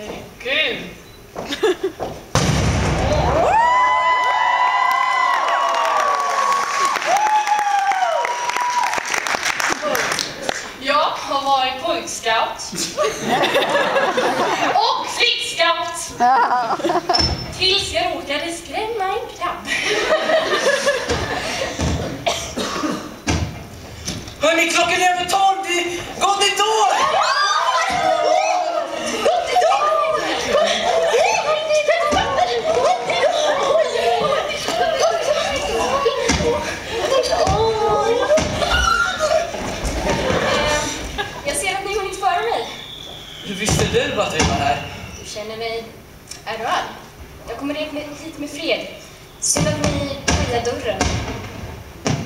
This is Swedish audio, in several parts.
Herregud. Jag har varit pojkscout. Och flickscout. Tills jag råkade skrämma en grabb. Hörni, klockan är över Visste du att vi var här? Du känner mig. Är du arg? Jag kommer hit med, fred. Synd att ni skiljer dörren.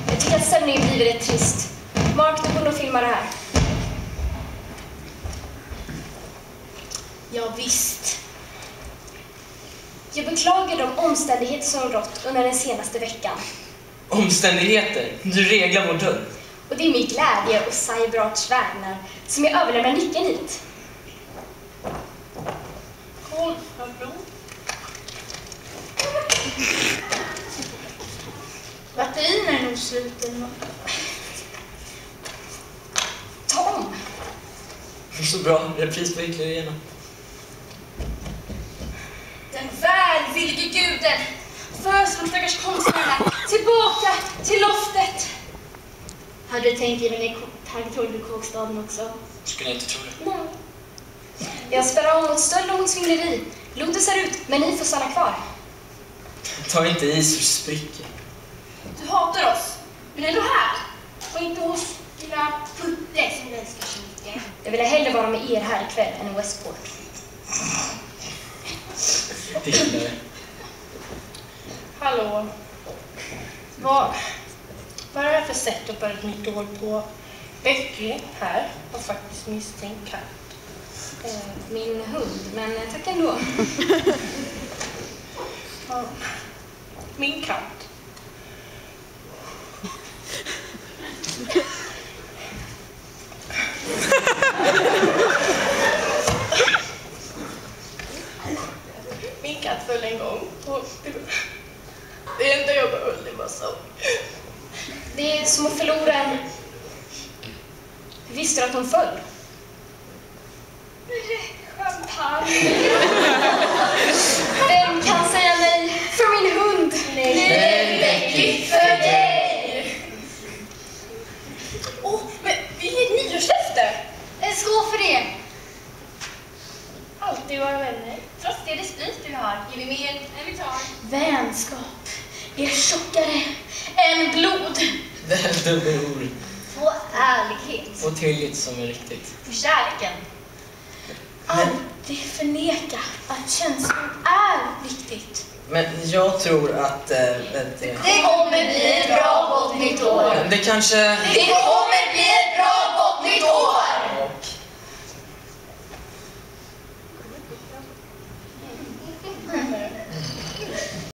Jag tycker att stämningen blir rätt trist. Mark, du borde nog filma det här. Ja, visst. Jag beklagar de omständigheter som rått under den senaste veckan. Omständigheter. Du reglar vår dörr. Och det är min glädje och Cyberarts vägnar som jag överlämnar nyckeln hit. Skål, farbror. Batterierna är nog slut eller något. Ta om! Så bra. Repris på hycklerierna. Den välvillige guden föreslår stackars konstnärerna tillbaka till loftet. Hade du tänkt ge mig taggtråd vid kåkstaden också? Skulle inte tro det. Nej. Jag spelar om mot stöld och mot svindleri. Loddet ser ut, men ni får stanna kvar. Ta inte i så du spricker. Du hatar oss, men ändå här. Och inte hos lilla Putte som du älskar så mycket. Jag ville hellre vara med er här ikväll än i Westport. Hallå. Vad, vad är det här för sätt att börja ett nytt år på? Becky här har faktiskt misstänkt katt. Eh, min hund, men eh, tack ändå. Ja. Min katt. Min katt föll en gång det, enda jag behöll det var så. Det är som att förlora en... Visste du att hon föll? Champagne. Åh, men vi är ett nyårslöfte! En skål för det! Alltid vara vänner. Trots det sprit vi har ger vi mer än vi tar. Vänskap är tjockare än blod. Det är dubbelord. Och ärlighet. Och tillit som är riktigt. För kärleken. Alltid förneka att känslor är viktigt. Men jag tror att... Äh, du, Det det kanske... Det kommer bli ett